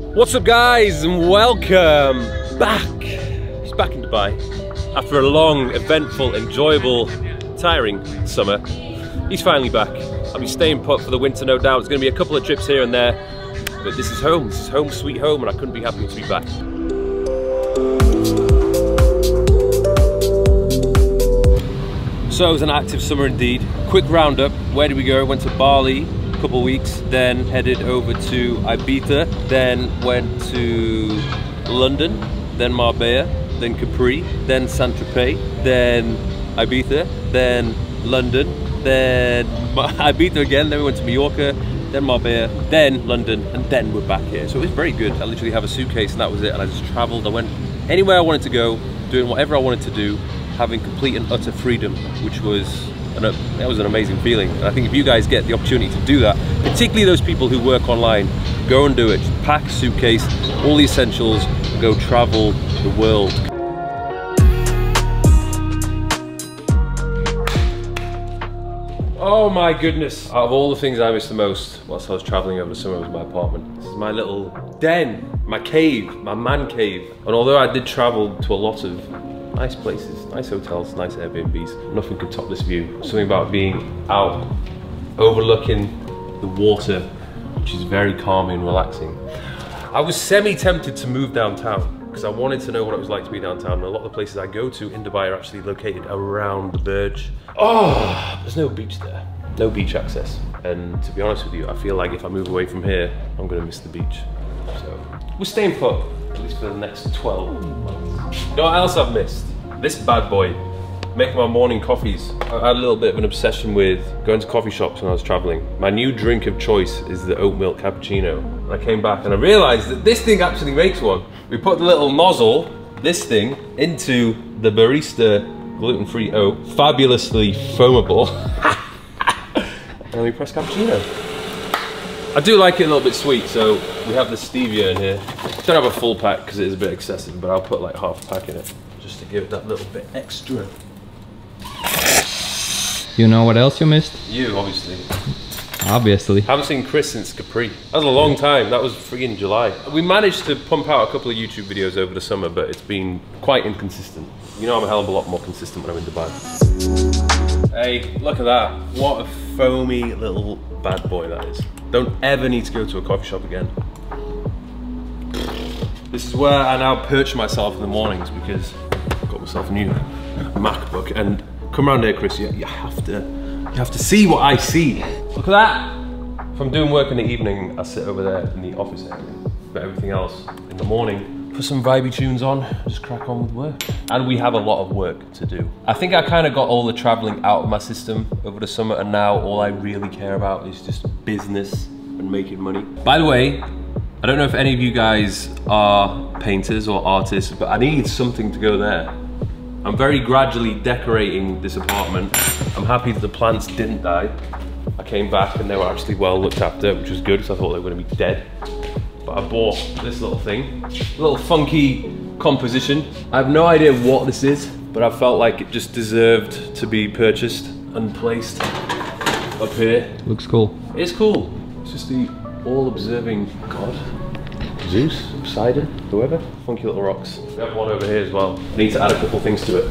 What's up guys and welcome back. He's back in Dubai after a long, eventful, enjoyable, tiring summer. He's finally back. I'll be staying put for the winter no doubt. It's going to be a couple of trips here and there, but this is home. This is home sweet home and I couldn't be happier to be back. So it was an active summer indeed. Quick roundup, where did we go? Went to Bali, couple weeks, then headed over to Ibiza, then went to London, then Marbella, then Capri, then Saint-Tropez, then Ibiza, then London, then Ibiza again, then we went to Mallorca, then Marbella, then London, and then we're back here. So it was very good. I literally have a suitcase and that was it, and I just traveled. I went anywhere I wanted to go, doing whatever I wanted to do, having complete and utter freedom, which was an, that was an amazing feeling. And I think if you guys get the opportunity to do that, particularly those people who work online, go and do it. Just pack a suitcase, all the essentials, and go travel the world. Oh my goodness. Out of all the things I miss the most whilst I was traveling over the summer was my apartment. This is my little den, my cave, my man cave. And although I did travel to a lot of nice places, nice hotels, nice Airbnbs, nothing could top this view. Something about being out, overlooking the water, which is very calming and relaxing. I was semi-tempted to move downtown because I wanted to know what it was like to be downtown. And a lot of the places I go to in Dubai are actually located around the Burj. Oh, there's no beach there. No beach access. And to be honest with you, I feel like if I move away from here, I'm gonna miss the beach. So we're staying put, at least for the next 12 months. You know what else I've missed? This bad boy. Making my morning coffees. I had a little bit of an obsession with going to coffee shops when I was traveling. My new drink of choice is the oat milk cappuccino. I came back and I realized that this thing actually makes one. We put the little nozzle, this thing, into the barista gluten-free oat, fabulously foamable. and we press cappuccino. I do like it a little bit sweet, so we have the stevia in here. Don't have a full pack because it is a bit excessive, but I'll put like half a pack in it just to give it that little bit extra. You know what else you missed? You, obviously. Obviously. Haven't seen Chris since Capri. That was a long time. That was friggin' July. We managed to pump out a couple of YouTube videos over the summer, but it's been quite inconsistent. You know I'm a hell of a lot more consistent when I'm in Dubai. Hey, look at that. What a foamy little bad boy that is. Don't ever need to go to a coffee shop again. This is where I now perch myself in the mornings because I've got myself a new MacBook and come around here, Chris, you, you have to you have to see what I see. Look at that. If I'm doing work in the evening, I sit over there in the office area. But everything else in the morning, put some vibey tunes on, just crack on with work. And we have a lot of work to do. I think I kind of got all the traveling out of my system over the summer and now all I really care about is just business and making money. By the way, I don't know if any of you guys are painters or artists, but I need something to go there. I'm very gradually decorating this apartment. I'm happy that the plants didn't die. I came back and they were actually well looked after, which was good because I thought they were gonna be dead. But I bought this little thing, a little funky composition. I have no idea what this is, but I felt like it just deserved to be purchased and placed up here. Looks cool. It's cool. It's just the all-observing God. Zeus, Poseidon, whoever. Funky little rocks. We have one over here as well. I need to add a couple things to it.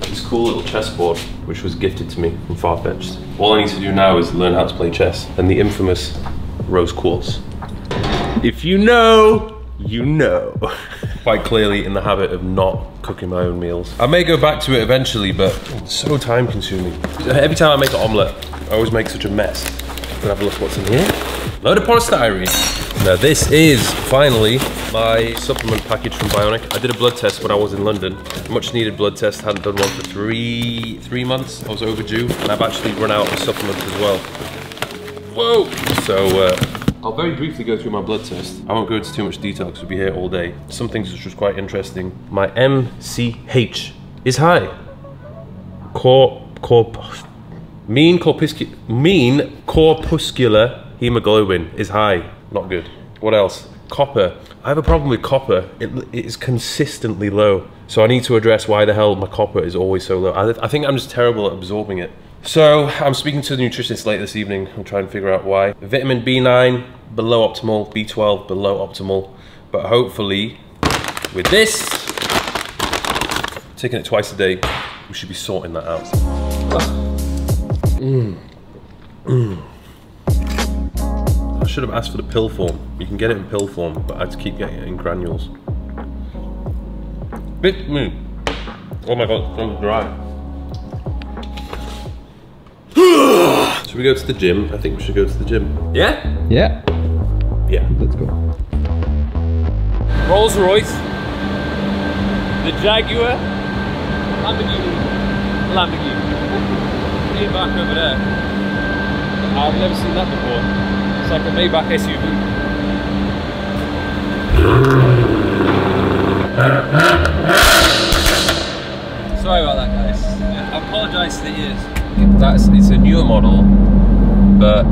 This cool little chessboard, which was gifted to me from Farfetched. All I need to do now is learn how to play chess. And the infamous rose quartz. If you know, you know. Quite clearly in the habit of not cooking my own meals. I may go back to it eventually, but it's so time consuming. Every time I make an omelette, I always make such a mess. Gonna have a look what's in here. Load of polystyrene. Now this is finally my supplement package from Bioniq. I did a blood test when I was in London. Much needed blood test, hadn't done one for three, three months. I was overdue and I've actually run out of supplements as well. Whoa! So uh, I'll very briefly go through my blood test. I won't go into too much detail because we'll be here all day. Some things which was quite interesting. My MCH is high. Core, corp, mean corpuscular, mean corpuscular hemoglobin is high. Not good. What else? Copper. I have a problem with copper. It, it is consistently low. So I need to address why the hell my copper is always so low. I, I think I'm just terrible at absorbing it. So I'm speaking to the nutritionist late this evening. I'm trying to figure out why. Vitamin B9 below optimal, B12 below optimal, but hopefully with this, taking it twice a day, we should be sorting that out. Mm. Mm. I should have asked for the pill form. You can get it in pill form, but I to keep getting it in granules. Bit me. Oh my god, it's dry. Should we go to the gym? I think we should go to the gym. Yeah? Yeah, Yeah. let's go. Rolls Royce, the Jaguar, Lamborghini, Lamborghini. Way back over there. I've never seen that before. It's like a Maybach SUV. Sorry about that, guys. I apologise to the ears. That's it's a newer model, but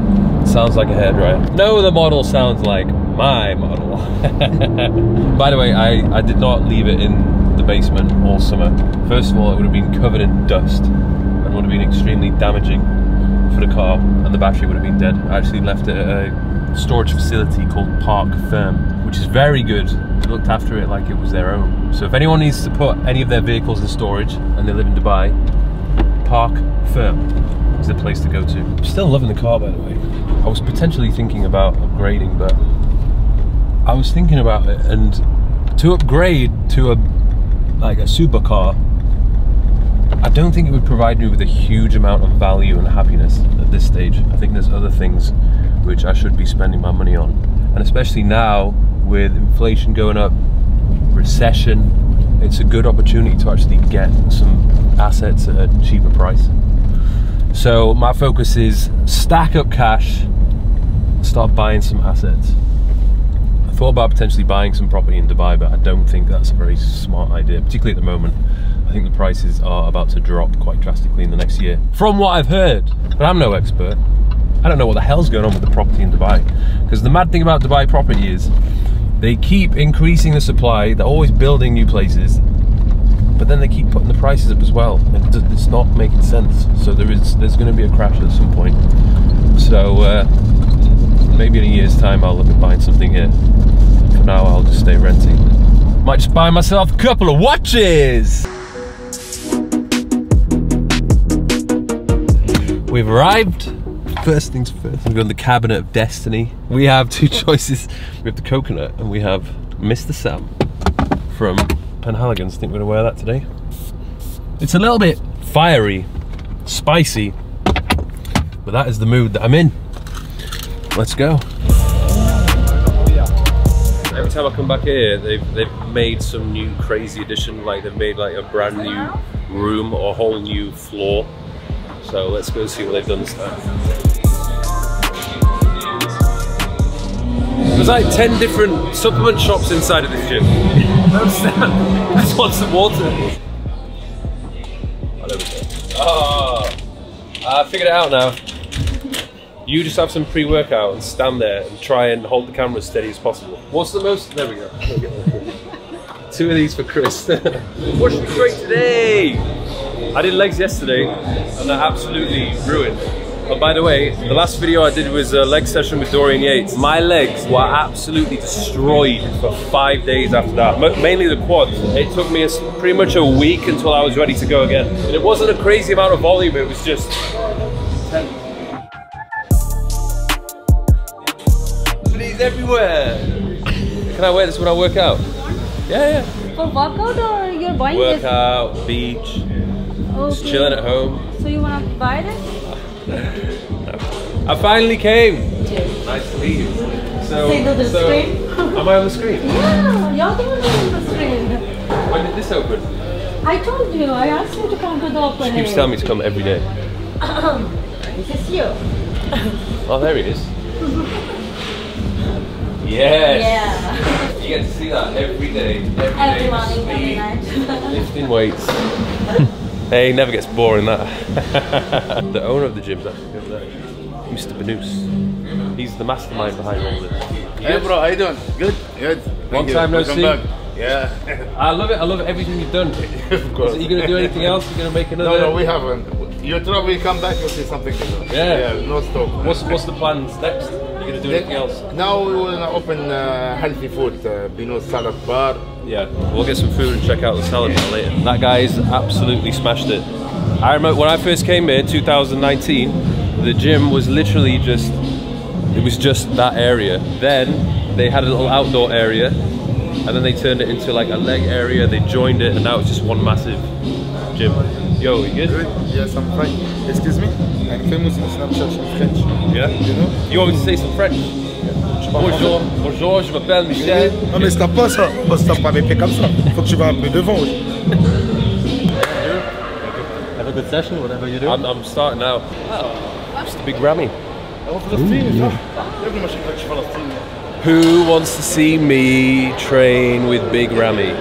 sounds like a hairdryer. No, the model sounds like my model. By the way, I, I did not leave it in the basement all summer. First of all, it would have been covered in dust and would have been extremely damaging for the car, and the battery would have been dead. I actually left it at a storage facility called Park Firm, which is very good. They looked after it like it was their own. So if anyone needs to put any of their vehicles in storage and they live in Dubai, Park Firm is the place to go to. Still loving the car, by the way. I was potentially thinking about upgrading, but I was thinking about it, and to upgrade to a like a supercar, I don't think it would provide me with a huge amount of value and happiness at this stage. I think there's other things which I should be spending my money on, and especially now with inflation going up, recession, it's a good opportunity to actually get some assets at a cheaper price. So my focus is stack up cash, start buying some assets. I thought about potentially buying some property in Dubai, but I don't think that's a very smart idea, particularly at the moment. I think the prices are about to drop quite drastically in the next year. From what I've heard, but I'm no expert. I don't know what the hell's going on with the property in Dubai. Because the mad thing about Dubai property is they keep increasing the supply, they're always building new places, but then they keep putting the prices up as well. it- It's not making sense. So there is there's going to be a crash at some point. So uh, maybe in a year's time I'll look at buying something here. For now I'll just stay renting. Might just buy myself a couple of watches. We've arrived. First things first, we've got the cabinet of destiny. We have two choices. We have the coconut and we have Mr. Sam from Penhaligon's. Think we're gonna wear that today. It's a little bit fiery, spicy, but that is the mood that I'm in. Let's go. Every time I come back here, they've they've made some new crazy addition. Like they've made like a brand new room or a whole new floor. So let's go see what they've done this time. There's like 10 different supplement shops inside of this gym. I don't. I just want some water. Oh, there we go. Oh, I figured it out now. You just have some pre-workout and stand there and try and hold the camera as steady as possible. What's the most? There we go. We. Two of these for Chris. what should be great today? I did legs yesterday and they're absolutely ruined. But by the way, the last video I did was a leg session with Dorian Yates. My legs were absolutely destroyed for five days after that. Mainly the quads. It took me a pretty much a week until I was ready to go again. And it wasn't a crazy amount of volume, it was just Please everywhere. Can I wear this when I work out? Yeah, yeah. For workout or you're buying this? Workout, beach, just Okay. chilling at home. So you wanna buy this? I finally came. Nice to meet you. So, Say to the so screen. am I on the screen? Yeah, you're the one on the screen. When did this open? I told you, I asked you to come to the opening. Keeps telling me to come every day. This is you. Oh, there he is. Yes. Yeah. You get to see that every day. Every, day. Every morning, every night. Lifting weights. Hey, never gets boring that. the owner of the gym's actually over there. Mr. Banus. He's the mastermind behind all this. Hey bro, how you doing? Good, good. Thank Long you. time no Welcome see. Back. Yeah, I love it. I love everything you've done. of course. Are you gonna do anything else? You're gonna make another? No, no, we haven't. You travel, you come back, you'll see something different. Yeah. Yeah, no stop. What's what's the plans next? You gonna do anything else? Now we will open uh, healthy food, uh, Bino salad bar. Yeah, we'll get some food and check out the salad bar later. That guy's absolutely smashed it. I remember when I first came here, 2019, the gym was literally just, it was just that area. Then they had a little outdoor area, and then they turned it into like a leg area. They joined it, and now it's just one massive gym. Yo, you good? Good. Yes, I'm fine. Excuse me. I'm famous in Snapchat in French. Yeah. You know? You want me to say some French? Bonjour, bonjour, je m'appelle Michel. Non mais stop pas ça. Pas stop pas avec comme ça. Faut que tu vas un peu devant. oui. Have a good session, whatever you do. I'm, I'm starting now. Oh, Just a big Ramy. Oh, Who wants to see me train with Big Ramy?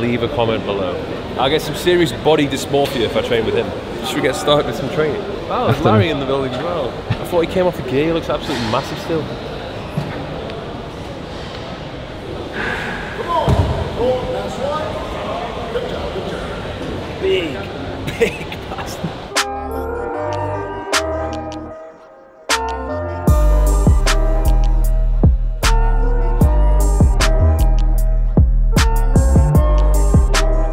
Leave a comment below. I'll get some serious body dysmorphia if I train with him. Should we get started with some training? Oh, there's Larry in the building as well. I thought he came off the gear. He looks absolutely massive still. Big, big bastard.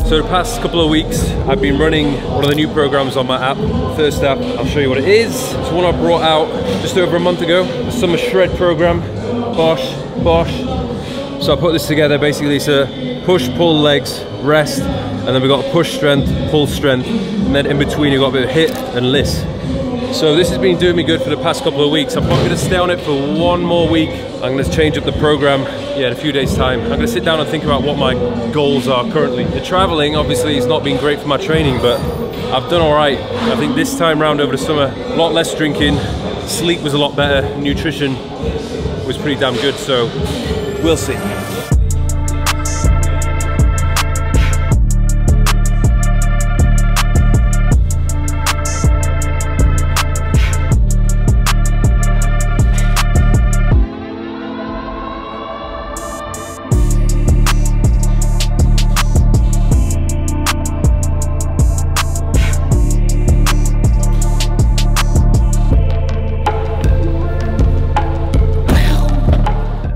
So the past couple of weeks, I've been running one of the new programs on my app. THRST app, I'll show you what it is. It's one I brought out just over a month ago, the Summer Shred program. Bosh, Bosh. So I put this together. Basically, it's a push, pull, legs, rest, and then we've got push strength, pull strength, and then in between you've got a bit of HIIT and LISS. So this has been doing me good for the past couple of weeks. I'm probably going to stay on it for one more week. I'm going to change up the program, yeah, in a few days' time. I'm going to sit down and think about what my goals are currently. The traveling, obviously, has not been great for my training, but I've done all right. I think this time round over the summer, a lot less drinking, sleep was a lot better, nutrition was pretty damn good. So we'll see.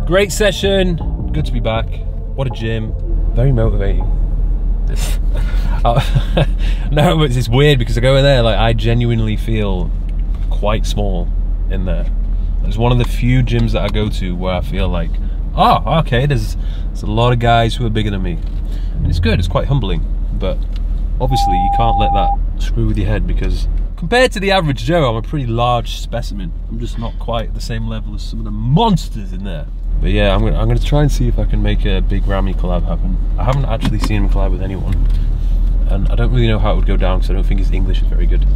Great session. Good to be back. What a gym. Very motivating. Uh, no, but it's weird because I go in there, like, I genuinely feel quite small in there. It's one of the few gyms that I go to where I feel like, oh, okay, there's, there's a lot of guys who are bigger than me. And it's good, it's quite humbling. But obviously, you can't let that screw with your head because compared to the average Joe, I'm a pretty large specimen. I'm just not quite the same level as some of the monsters in there. But yeah, I'm gonna, I'm gonna try and see if I can make a big Ramy collab happen. I haven't actually seen him collab with anyone. And I don't really know how it would go down because I don't think his English is very good.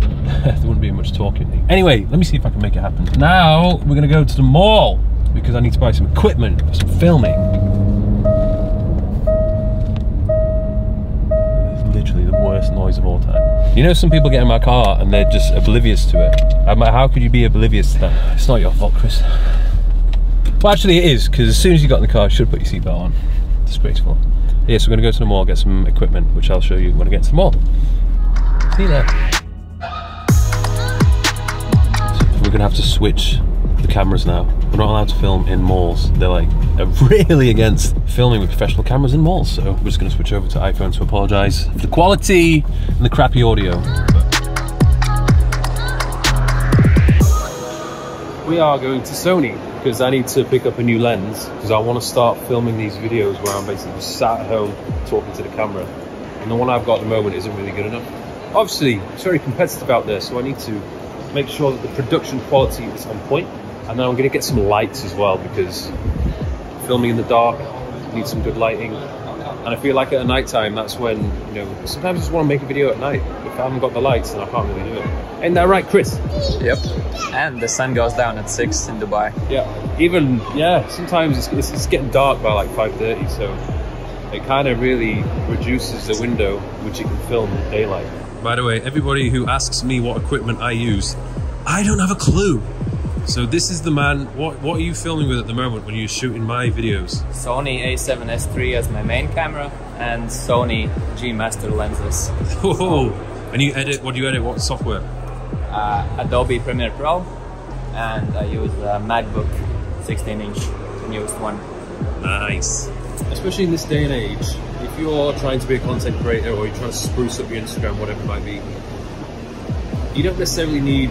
there wouldn't be much talking. Anyway, let me see if I can make it happen. Now, we're gonna go to the mall because I need to buy some equipment for some filming. Literally the worst noise of all time. You know, some people get in my car and they're just oblivious to it. I'm like, how could you be oblivious to that? It's not your fault, Chris. Well, actually, it is because as soon as you got in the car, you should have put your seatbelt on. Disgraceful. Yeah, so we're going to go to the mall, get some equipment, which I'll show you when I get to the mall. See you there. We're going to have to switch the cameras now. We're not allowed to film in malls. They're like really against filming with professional cameras in malls. So we're just going to switch over to iPhone to apologise for the quality and the crappy audio. We are going to Sony because I need to pick up a new lens because I want to start filming these videos where I'm basically just sat at home talking to the camera. And the one I've got at the moment isn't really good enough. Obviously, it's very competitive out there, so I need to make sure that the production quality is on point. And then I'm going to get some lights as well because filming in the dark needs some good lighting. And I feel like at night time, that's when, you know, sometimes I just want to make a video at night. If I haven't got the lights, then I can't really do it. Ain't that right, Chris? Yep. And the sun goes down at 6 in Dubai. Yeah, even yeah. Sometimes it's, it's, it's getting dark by like five thirty, so it kind of really reduces the window which you can film in daylight. By the way, everybody who asks me what equipment I use, I don't have a clue. So this is the man. What what are you filming with at the moment when you're shooting my videos? Sony a7S III as my main camera and Sony G Master lenses. Oh, And you edit, what do you edit? What software? Uh, Adobe Premiere Pro, and I use a MacBook 16 inch, the newest one. Nice. Especially in this day and age, if you're trying to be a content creator or you're trying to spruce up your Instagram, whatever it might be, you don't necessarily need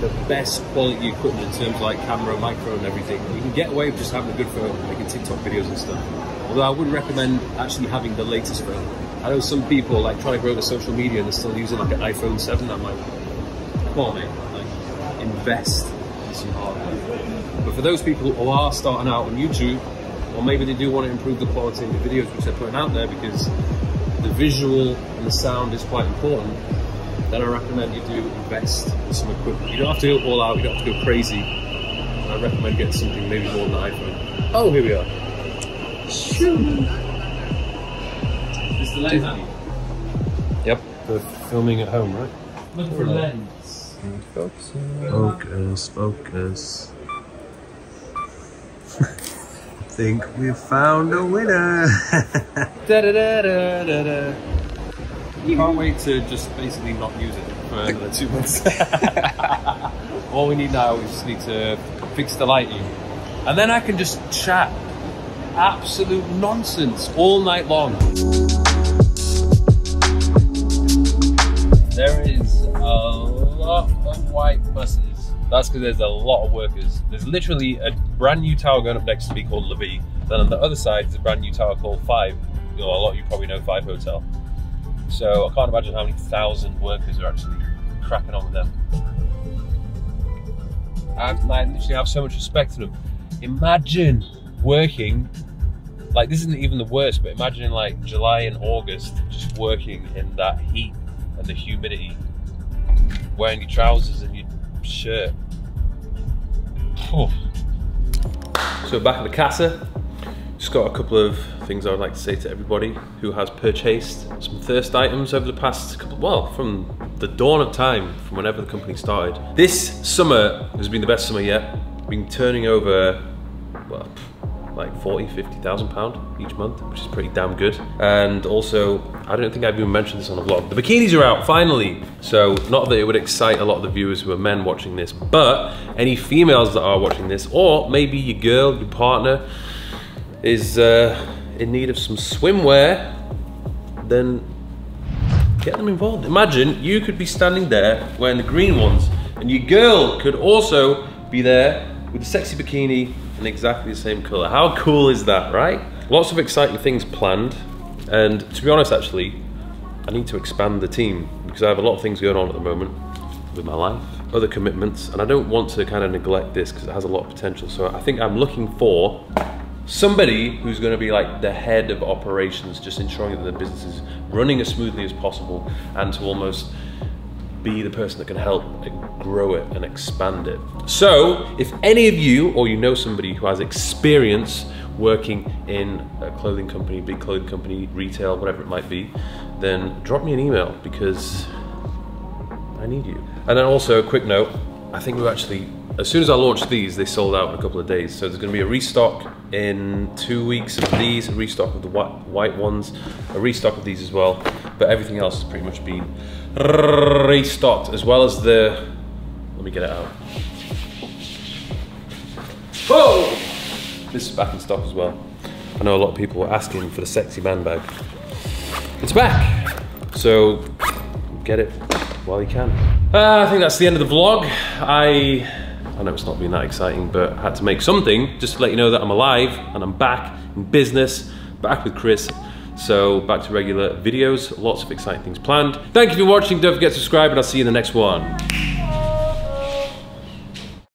the best quality equipment in terms of like camera, microphone, and everything. You can get away with just having a good phone, making TikTok videos and stuff. Although I wouldn't recommend actually having the latest phone. I know some people like trying to grow their social media and they're still using like an iPhone 7. I'm like, come on, mate, like invest in some hardware. But for those people who are starting out on YouTube, or maybe they do want to improve the quality of the videos which they're putting out there because the visual and the sound is quite important, then I recommend you do invest in some equipment. You don't have to go all out, you don't have to go crazy. I recommend getting something maybe more than an iPhone. Oh, here we are. Shoo. Is the lens on Yep. For filming at home, right? Look for lens. Focus, focus. focus. Think we've found a winner. da, da, da, da, da, da. Can't wait to just basically not use it for another two months. All we need now is just need to fix the lighting. And then I can just chat absolute nonsense all night long. There is a lot of white buses. That's because there's a lot of workers. There's literally a brand new tower going up next to me called Levy. Then on the other side is a brand new tower called Five. You know, a lot of you probably know Five Hotel. So I can't imagine how many thousand workers are actually cracking on with them. I like, literally have so much respect for them. Imagine working like this isn't even the worst, but imagine in like July and August just working in that heat and the humidity, wearing your trousers and your shirt. Phew. So back at the casa, just got a couple of things I would like to say to everybody who has purchased some THRST items over the past couple, well, from the dawn of time, from whenever the company started. This summer has been the best summer yet. Been turning over, well, like 40, 50,000 pound each month, which is pretty damn good. And also, I don't think I've even mentioned this on the vlog. The bikinis are out, finally. So not that it would excite a lot of the viewers who are men watching this, but any females that are watching this, or maybe your girl, your partner, is uh, in need of some swimwear, then get them involved. Imagine you could be standing there wearing the green ones, and your girl could also be there with a sexy bikini in exactly the same color. How cool is that, right? Lots of exciting things planned, and to be honest, actually, I need to expand the team because I have a lot of things going on at the moment with my life, other commitments, and I don't want to kind of neglect this because it has a lot of potential. So I think I'm looking for somebody who's going to be like the head of operations, just ensuring that the business is running as smoothly as possible and to almost be the person that can help grow it and expand it. So, if any of you or you know somebody who has experience working in a clothing company, big clothing company, retail, whatever it might be, then drop me an email because I need you. And then also a quick note, I think we've actually, as soon as I launched these, they sold out in a couple of days. So there's gonna be a restock in two weeks of these, a restock of the white, ones, a restock of these as well. But everything else has pretty much been restocked, as well as the, let me get it out. Whoa! This is back in stock as well. I know a lot of people were asking for the sexy man bag. It's back! So, get it while you can. Uh, I think that's the end of the vlog. I, I know it's not been that exciting, but I had to make something just to let you know that I'm alive and I'm back in business, back with Chris. So back to regular videos, lots of exciting things planned. Thank you for watching, don't forget to subscribe and I'll see you in the next one.